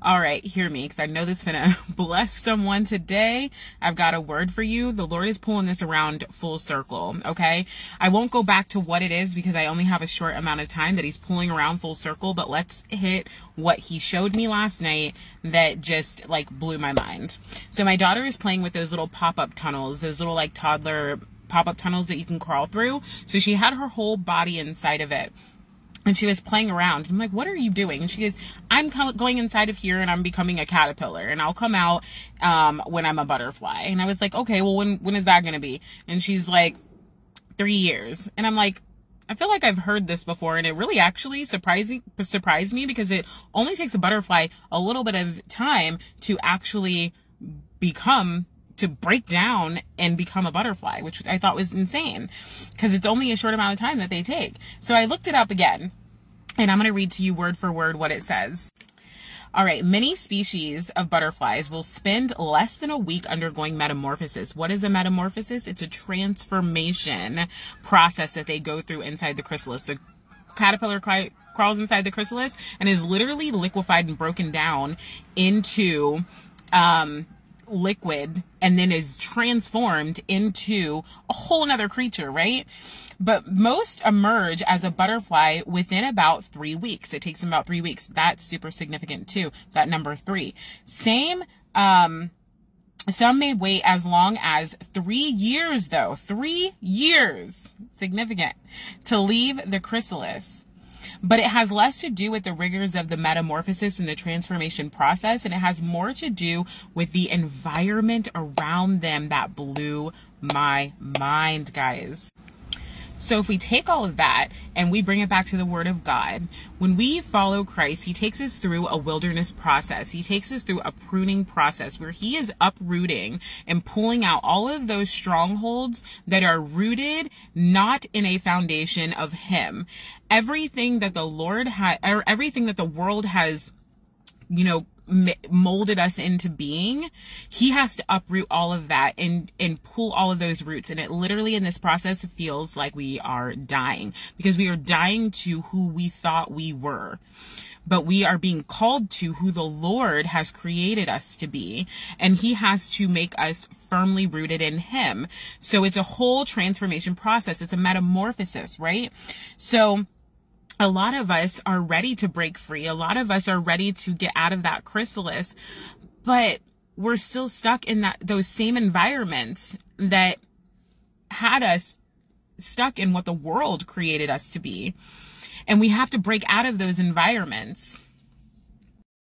All right, hear me, because I know this is gonna bless someone today. I've got a word for you. The Lord is pulling this around full circle, okay? I won't go back to what it is because I only have a short amount of time that He's pulling around full circle, but let's hit what He showed me last night that just like blew my mind. So, my daughter is playing with those little pop up tunnels, those little like toddler pop up tunnels that you can crawl through. So, she had her whole body inside of it and she was playing around. I'm like, what are you doing? And she goes, I'm going inside of here and I'm becoming a caterpillar and I'll come out, um, when I'm a butterfly. And I was like, okay, well, when, when is that going to be? And she's like, three years. And I'm like, I feel like I've heard this before and it really actually surprising, surprised me because it only takes a butterfly a little bit of time to actually become to break down and become a butterfly, which I thought was insane because it's only a short amount of time that they take. So I looked it up again and I'm going to read to you word for word what it says. All right, many species of butterflies will spend less than a week undergoing metamorphosis. What is a metamorphosis? It's a transformation process that they go through inside the chrysalis. So caterpillar crawls inside the chrysalis and is literally liquefied and broken down into um, liquid and then is transformed into a whole nother creature, right? But most emerge as a butterfly within about three weeks. It takes them about three weeks. That's super significant too. That number three. Same, um, some may wait as long as three years though. Three years. Significant. To leave the chrysalis but it has less to do with the rigors of the metamorphosis and the transformation process, and it has more to do with the environment around them that blew my mind, guys. So if we take all of that and we bring it back to the word of God, when we follow Christ, he takes us through a wilderness process. He takes us through a pruning process where he is uprooting and pulling out all of those strongholds that are rooted not in a foundation of him. Everything that the Lord had, or everything that the world has, you know, molded us into being, he has to uproot all of that and, and pull all of those roots. And it literally in this process feels like we are dying because we are dying to who we thought we were but we are being called to who the Lord has created us to be. And he has to make us firmly rooted in him. So it's a whole transformation process. It's a metamorphosis, right? So a lot of us are ready to break free. A lot of us are ready to get out of that chrysalis, but we're still stuck in that, those same environments that had us stuck in what the world created us to be. And we have to break out of those environments